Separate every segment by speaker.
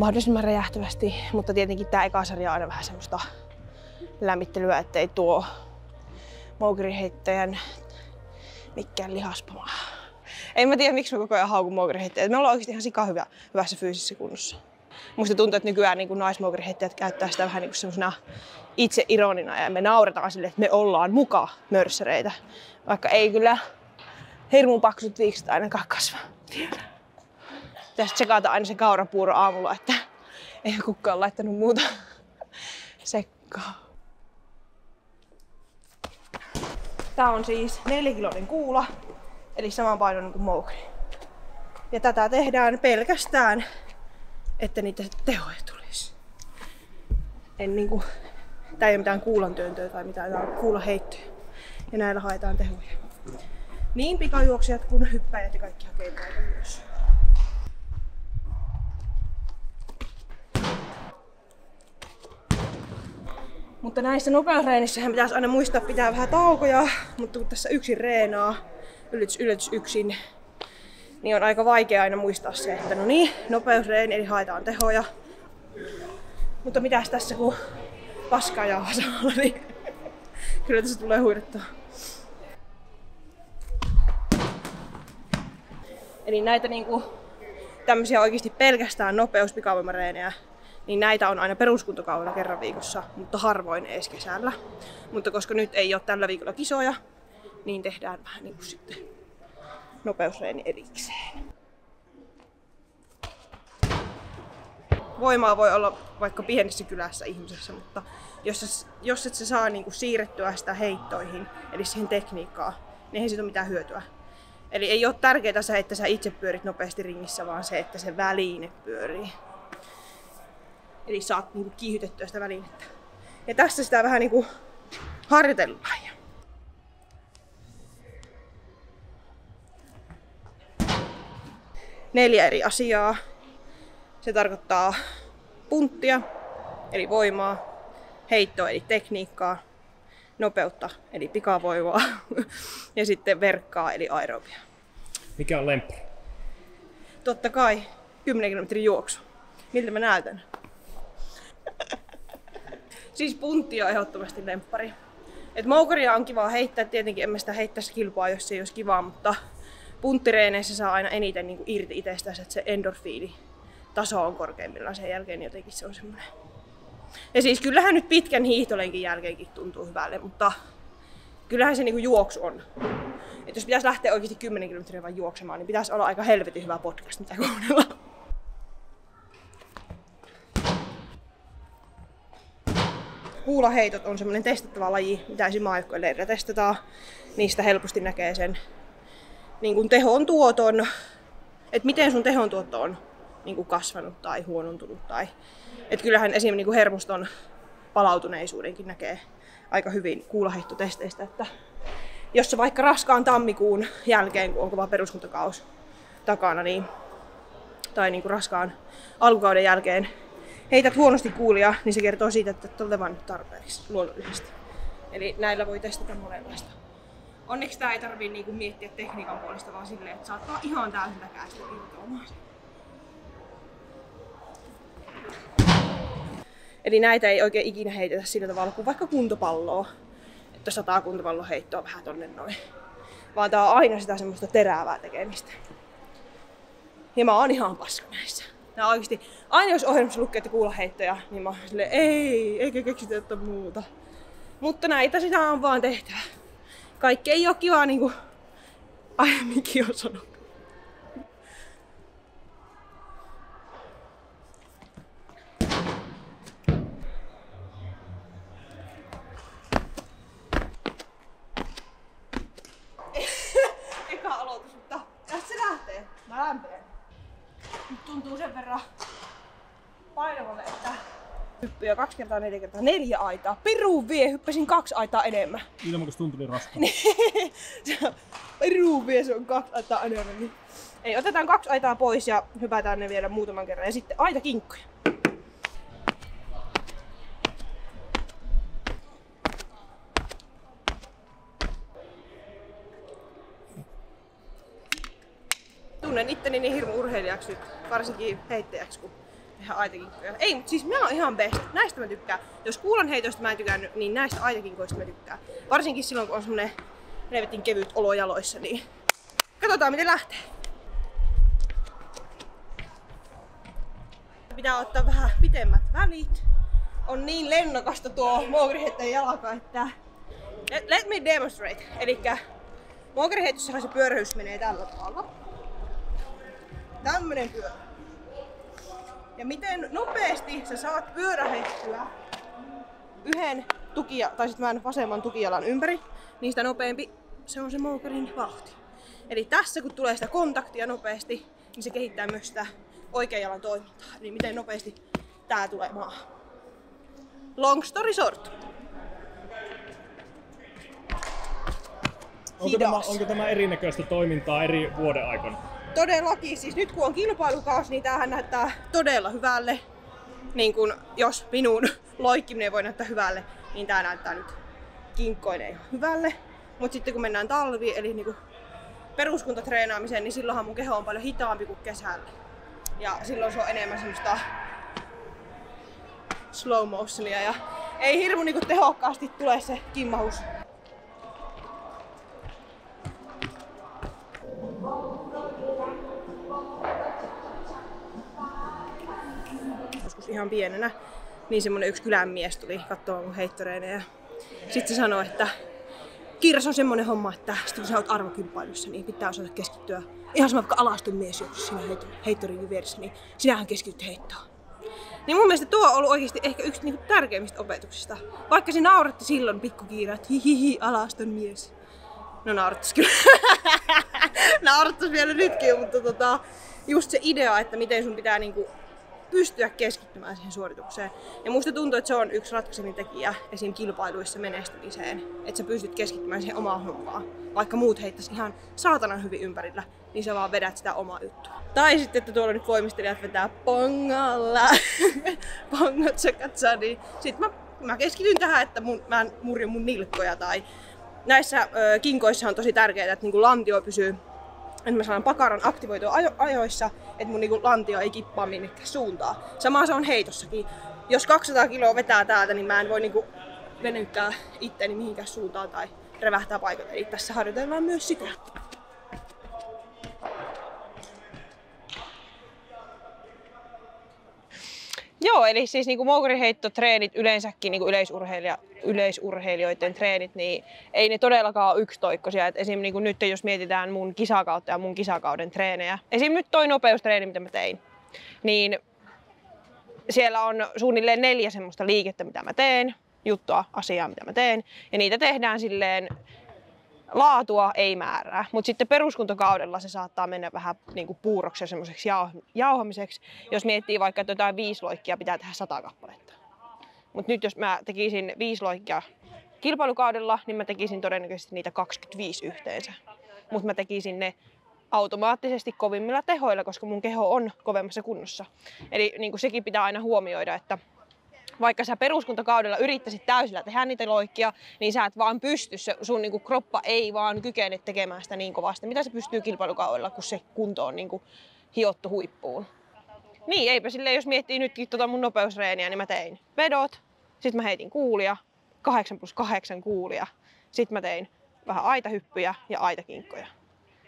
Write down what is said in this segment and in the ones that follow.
Speaker 1: mahdollisimman räjähtävästi, mutta tietenkin tämä eka sarja on aina vähän semmoista lämmittelyä, ettei tuo moukiriheittäjän mikään lihaspoma. En mä tiedä, miksi mä koko ajan haukun moukiriheittäjät. Me ollaan oikeasti ihan sika hyvä, hyvässä fyysisessä kunnossa. Musta tuntuu, että nykyään niin naismoukiriheittäjät käyttää sitä vähän niin semmoisena itse ironina ja me nauretaan sille, että me ollaan muka mörssäreitä. Vaikka ei kyllä hirmun paksut viikset ainakaan kasva. Pitäisi tsekata aina se kaurapuuro aamulla, että ei kukaan laittanut muuta sekkaa. Tää on siis 4 kiloinen kuula, eli saman painon kuin moukri. Ja tätä tehdään pelkästään, että niitä tehoja tulisi. En niinku, tää ei ole mitään kuulan työntöä tai mitään, tää on kuulaheittoja. Ja näillä haetaan tehoja. Niin pikajuoksijat kuin hyppäjät ja kaikki hakee myös. Mutta näissä nopeusreinissähän pitäisi aina muistaa pitää vähän taukoja, mutta kun tässä yksin reenaa, yllätys, yllätys yksin, niin on aika vaikea aina muistaa se, että no niin, nopeusreeni, eli haetaan tehoja. Mutta mitäs tässä kun paskaa jauhaa samalla, niin kyllä tässä tulee huidettua. Eli näitä niinku, tämmöisiä oikeasti pelkästään nopeus niin näitä on aina peruskuntokaudella kerran viikossa, mutta harvoin edes kesällä. Mutta koska nyt ei ole tällä viikolla kisoja, niin tehdään vähän niin kuin sitten nopeusreeni erikseen. Voimaa voi olla vaikka pienessä kylässä ihmisessä, mutta jos, jos et sä saa niin kuin siirrettyä sitä heittoihin, eli siihen tekniikkaan, niin ei siitä ole mitään hyötyä. Eli ei ole tärkeää se, että sä itse pyörit nopeasti ringissä, vaan se, että se väline pyörii. Eli saat niinku kiihytettyä sitä välinettä. Ja tässä sitä vähän niinku harjoitellaan. Neljä eri asiaa. Se tarkoittaa punttia, eli voimaa, heittoa, eli tekniikkaa, nopeutta, eli pikavoimaa, ja sitten verkkaa, eli aerobia.
Speaker 2: Mikä on lemppari?
Speaker 1: Totta kai 10 kilometrin juoksu. Miltä mä näytän? Siis puntti on ehdottomasti lemppari. Et moukaria on kiva heittää, tietenkin emme sitä heittäisi kilpaa, jos se ei olisi kivaa, mutta punttireeneissä saa aina eniten niin kuin irti itsestään, että se endorfiini taso on korkeimmillaan sen jälkeen, niin jotenkin se on semmoinen. Ja siis kyllähän nyt pitkän hiihtolenkin jälkeenkin tuntuu hyvälle, mutta kyllähän se niinku juoksu on. Et jos pitäisi lähteä oikeasti 10 kilometriä vain juoksemaan, niin pitäisi olla aika helvetin hyvä podcast, mitä kuunnella. Kuulaheitot on semmoinen testattava laji, mitä esim. maajoukkojen testataan. Niistä helposti näkee sen niin kuin tehon tuoton, että miten sun tehon tuotto on niin kuin kasvanut tai huonontunut. Tai... Et kyllähän esim. Niin kuin hermoston palautuneisuudenkin näkee aika hyvin kuulaheittotesteistä, että jos se vaikka raskaan tammikuun jälkeen, kun on kova peruskuntakaus takana, niin, tai niin kuin raskaan alkukauden jälkeen heität huonosti kuulia, niin se kertoo siitä, että et ole tarpeeksi luonnollisesti. Eli näillä voi testata monenlaista. Onneksi tämä ei tarvii niinku miettiä tekniikan puolesta, vaan silleen, että saat vaan ihan täysin läkäästä irtoamaan. Eli näitä ei oikein ikinä heitetä sillä tavalla kuin vaikka kuntopalloa. Että sataa kuntopallon heittoa vähän tonne noin. Vaan tää on aina sitä semmoista teräävää tekemistä. Ja mä oon ihan paska näissä. Nää oikeesti, aina jos ohjelmassa lukee, että kuulla heittoja, niin mä oon silleen, ei, eikä keksitä jotta muuta. Mutta näitä sitä on vaan tehtävä. Kaikki ei oo kivaa niinku aiemminkin on sanonut. Tuntuu sen verran painavalle, että hyppyjä kaksi kertaa neljä kertaa neljä aitaa. Piru vie, hyppäsin kaksi aitaa enemmän.
Speaker 2: Ilman kun tuntui niin raskaan.
Speaker 1: Piru vie, se on kaksi aitaa enemmän. Niin. Ei, otetaan kaksi aitaa pois ja hypätään ne vielä muutaman kerran. Ja sitten aita kinkkuja. Tunnen itteni niin hirmu urheilijaksi nyt, varsinkin heittäjäksi, kun tehdä aitakinkkoja. Ei, mutta siis mä oon ihan best. Näistä mä tykkään. Jos kuulan heitoista mä en tykännyt, niin näistä aitakinkoista mä tykkään. Varsinkin silloin, kun on semmonen helvetin kevyt olo jaloissa, niin katsotaan miten lähtee. Pitää ottaa vähän pitemmät välit. On niin lennokasta tuo moogriheittojen jalka, että let, let me demonstrate. Eli moogriheitossahan se pyörähys menee tällä tavalla. Tämmönen pyörä. Ja miten nopeasti sä saat pyörähettyä yhden tukia, tai sitten vähän vasemman tukijalan ympäri, niin sitä nopeampi se on se moukarin vauhti. Eli tässä kun tulee sitä kontaktia nopeasti, niin se kehittää myös sitä oikean jalan toimintaa. Eli miten nopeasti tää tulee maahan. Long story short.
Speaker 2: Onko tämä, onko tämä erinäköistä toimintaa eri vuoden aikana?
Speaker 1: Todellakin, siis nyt kun on kilpailukaus, niin tämähän näyttää todella hyvälle. Niin kun, jos minun loikkiminen voi näyttää hyvälle, niin tää näyttää nyt kinkkoinen ihan hyvälle. Mutta sitten kun mennään talvi, eli niinku peruskuntatreenaamiseen, niin silloinhan mun keho on paljon hitaampi kuin kesällä. Ja silloin se on enemmän semmoista slow motionia ja ei hirmu niinku tehokkaasti tule se kimmahus. Ihan pienenä, niin semmonen yksi kylän mies tuli katsomaan mun heittoreenejä. Sitten se sanoi, että Kiiras on semmonen homma, että kun sä oot arvokilpailussa, niin pitää osata keskittyä. Ihan sama vaikka alastun mies juoksu siinä heitto, heittorin vieressä, niin sinähän keskityt heittoon. Niin mun mielestä tuo on ollut oikeasti ehkä yksi niinku tärkeimmistä opetuksista. Vaikka se nauratti silloin pikkukiira, että hihihi, alaston mies. No naurattais kyllä. naurattais vielä nytkin, mutta tota, just se idea, että miten sun pitää niinku pystyä keskittymään siihen suoritukseen. Ja musta tuntuu, että se on yksi ratkaisevin tekijä esim. kilpailuissa menestymiseen, että sä pystyt keskittymään siihen omaan hommaan. Vaikka muut heittäis ihan saatanan hyvin ympärillä, niin sä vaan vedät sitä omaa juttua. Tai sitten, että tuolla nyt voimistelijat vetää pongalla, pongot sakatsa, niin sit mä, mä keskityn tähän, että mun, mä en murjo mun nilkkoja tai näissä ö, kinkoissa on tosi tärkeää, että niin lantio pysyy että mä saan pakaran aktivoitua ajo- ajoissa, että mun niinku lantio ei kippaa minnekään suuntaan. Sama se on heitossakin. Jos 200 kiloa vetää täältä, niin mä en voi niinku venyttää itteeni mihinkään suuntaan tai revähtää paikat. Eli tässä harjoitellaan myös sitä. Joo, eli siis niinku moukariheittotreenit yleensäkin niinku yleisurheilija, yleisurheilijoiden treenit, niin ei ne todellakaan ole yksitoikkoisia. Et esim. Niinku nyt jos mietitään mun kisakautta ja mun kisakauden treenejä, esim. nyt toi nopeustreeni, mitä mä tein, niin siellä on suunnilleen neljä semmoista liikettä, mitä mä teen, juttua, asiaa, mitä mä teen, ja niitä tehdään silleen laatua ei määrää, mutta sitten peruskuntokaudella se saattaa mennä vähän niin kuin puuroksi ja semmoiseksi jauh- jauhamiseksi, jos miettii vaikka, että jotain viisi loikkia pitää tehdä sata kappaletta. Mutta nyt jos mä tekisin viisi loikkia kilpailukaudella, niin mä tekisin todennäköisesti niitä 25 yhteensä. Mutta mä tekisin ne automaattisesti kovimmilla tehoilla, koska mun keho on kovemmassa kunnossa. Eli niin kuin sekin pitää aina huomioida, että vaikka sä peruskuntakaudella yrittäisit täysillä tehdä niitä loikkia, niin sä et vaan pysty, se, sun niinku kroppa ei vaan kykene tekemään sitä niin kovasti, mitä se pystyy kilpailukaudella, kun se kunto on niinku hiottu huippuun. Niin, eipä silleen, jos miettii nytkin tota mun nopeusreeniä, niin mä tein vedot, sit mä heitin kuulia, 8 plus 8 kuulia, sit mä tein vähän aitahyppyjä ja aitakinkkoja.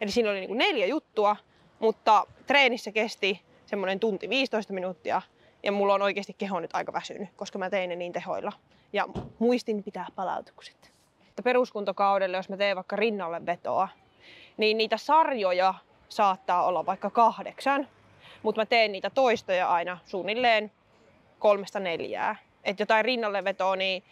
Speaker 1: Eli siinä oli niinku neljä juttua, mutta treenissä kesti semmoinen tunti 15 minuuttia ja mulla on oikeasti keho nyt aika väsynyt, koska mä tein ne niin tehoilla. Ja muistin pitää palautukset. Peruskuntokaudelle, jos mä teen vaikka rinnalle vetoa, niin niitä sarjoja saattaa olla vaikka kahdeksan, mutta mä teen niitä toistoja aina suunnilleen kolmesta neljää. Että jotain rinnalle vetoa, niin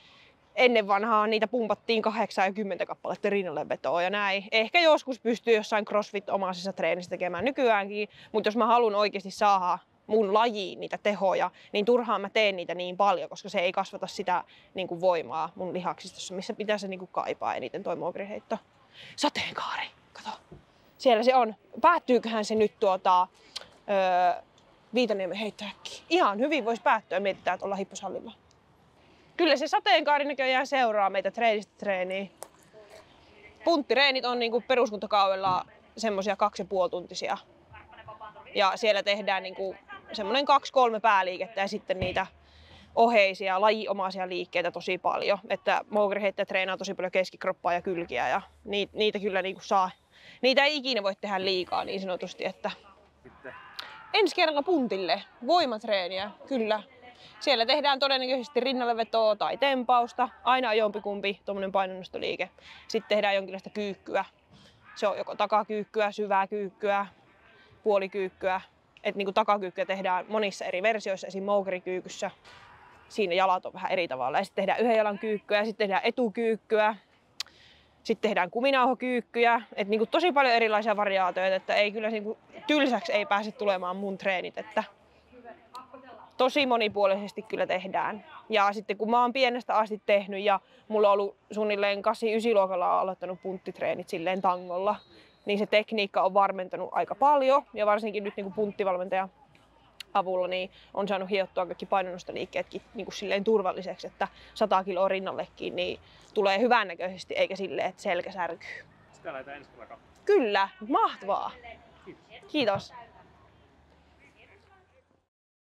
Speaker 1: ennen vanhaa niitä pumpattiin kahdeksan ja kymmentä kappaletta rinnalle vetoa ja näin. Ehkä joskus pystyy jossain crossfit-omaisessa treenissä tekemään nykyäänkin, mutta jos mä haluan oikeasti saada mun lajiin niitä tehoja, niin turhaan mä teen niitä niin paljon, koska se ei kasvata sitä niin kuin voimaa mun lihaksistossa, missä pitää se niin kuin kaipaa eniten toi moogriheitto. Sateenkaari, kato. Siellä se on. Päättyyköhän se nyt tuota, öö, Viitaniemen heittohäkki? Ihan hyvin voisi päättyä, mietitään, että ollaan hipposallilla. Kyllä se sateenkaari näköjään seuraa meitä treenistä treeniin. Punttireenit on niinku peruskuntakaudella semmosia kaksi ja tuntisia. Ja siellä tehdään niinku semmoinen kaksi-kolme pääliikettä ja sitten niitä oheisia, lajiomaisia liikkeitä tosi paljon. Että moogriheittä treenaa tosi paljon keskikroppaa ja kylkiä ja niitä kyllä niinku saa. Niitä ei ikinä voi tehdä liikaa niin sanotusti, että. Ensi kerralla puntille, voimatreeniä, kyllä. Siellä tehdään todennäköisesti rinnalle vetoa tai tempausta, aina jompikumpi tuommoinen painonnostoliike. Sitten tehdään jonkinlaista kyykkyä. Se on joko takakyykkyä, syvää kyykkyä, puolikyykkyä. Että niin takakyykkyä tehdään monissa eri versioissa, esim. moukerikyykyssä. Siinä jalat on vähän eri tavalla. Sitten tehdään yhden jalan kyykkyä, ja sitten tehdään etukyykkyä, sitten tehdään kuminauhokyykkyjä, että niin tosi paljon erilaisia variaatioita, että ei kyllä niin tylsäksi ei pääse tulemaan mun treenit, että tosi monipuolisesti kyllä tehdään. Ja sitten kun mä oon pienestä asti tehnyt ja mulla on ollut suunnilleen 8-9 luokalla aloittanut punttitreenit silleen tangolla, niin se tekniikka on varmentanut aika paljon ja varsinkin nyt niin kuin punttivalmentaja avulla niin on saanut hiottua kaikki painonnostoliikkeetkin niin kuin silleen turvalliseksi, että 100 kiloa rinnallekin niin tulee hyvännäköisesti eikä silleen, että selkä särkyy.
Speaker 2: Sitä lähdetään ensi
Speaker 1: Kyllä, mahtavaa. Kiitos. Kiitos.